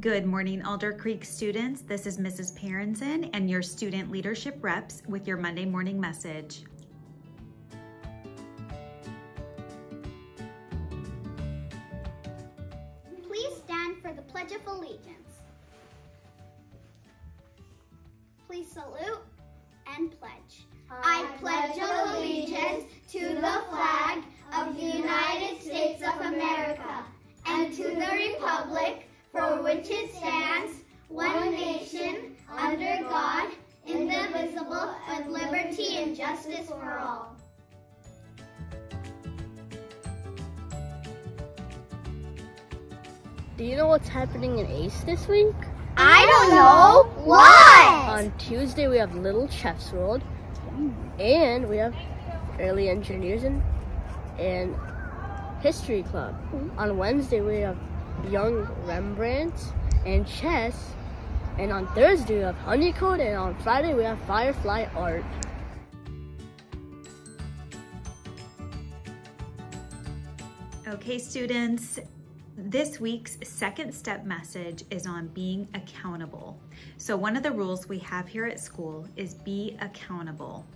Good morning, Alder Creek students. This is Mrs. Parenzin and your student leadership reps with your Monday morning message. Please stand for the Pledge of Allegiance. Please salute and pledge. I pledge allegiance to the flag of the United States of America and to the republic which it stands, one nation, under God, indivisible, with liberty and justice for all. Do you know what's happening in ACE this week? I don't know. What? On Tuesday we have Little Chef's World, and we have Early Engineers and, and History Club. Hmm. On Wednesday we have Young Rembrandt and Chess, and on Thursday we have Honeycode, and on Friday we have Firefly Art. Okay, students, this week's second step message is on being accountable. So one of the rules we have here at school is be accountable.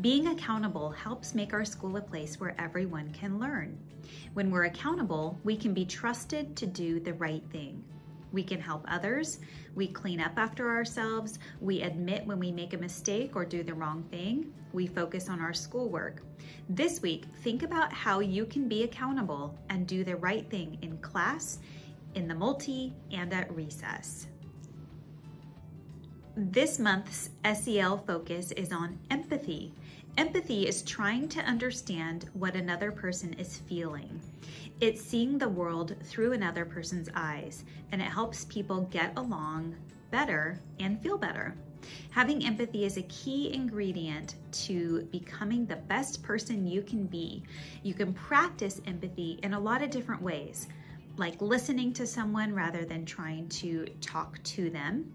Being accountable helps make our school a place where everyone can learn. When we're accountable, we can be trusted to do the right thing. We can help others, we clean up after ourselves, we admit when we make a mistake or do the wrong thing, we focus on our schoolwork. This week, think about how you can be accountable and do the right thing in class, in the multi, and at recess. This month's SEL focus is on empathy. Empathy is trying to understand what another person is feeling. It's seeing the world through another person's eyes, and it helps people get along better and feel better. Having empathy is a key ingredient to becoming the best person you can be. You can practice empathy in a lot of different ways, like listening to someone rather than trying to talk to them,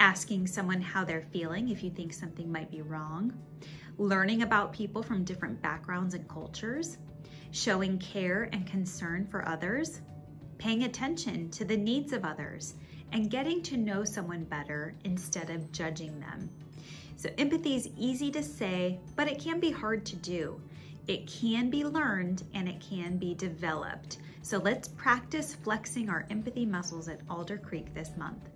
asking someone how they're feeling if you think something might be wrong, learning about people from different backgrounds and cultures, showing care and concern for others, paying attention to the needs of others, and getting to know someone better instead of judging them. So empathy is easy to say, but it can be hard to do. It can be learned and it can be developed. So let's practice flexing our empathy muscles at Alder Creek this month.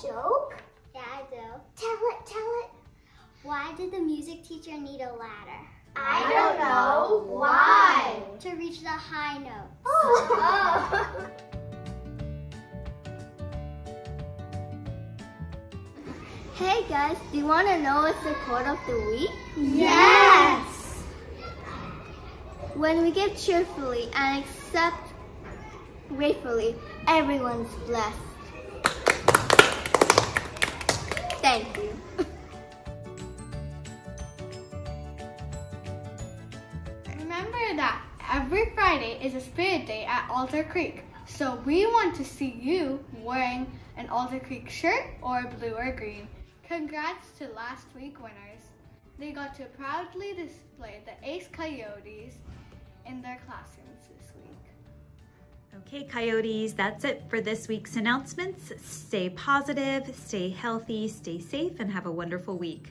Joke? Yeah, I do. Tell it, tell it. Why did the music teacher need a ladder? I don't know. Why? To reach the high note. Oh. Hey guys, do you want to know what's the quote of the week? Yes. When we give cheerfully and accept gratefully, everyone's blessed. Thank you. Remember that every Friday is a spirit day at Alder Creek. So we want to see you wearing an Alder Creek shirt or blue or green. Congrats to last week winners. They got to proudly display the Ace Coyotes in their classrooms this week. Okay, Coyotes, that's it for this week's announcements. Stay positive, stay healthy, stay safe, and have a wonderful week.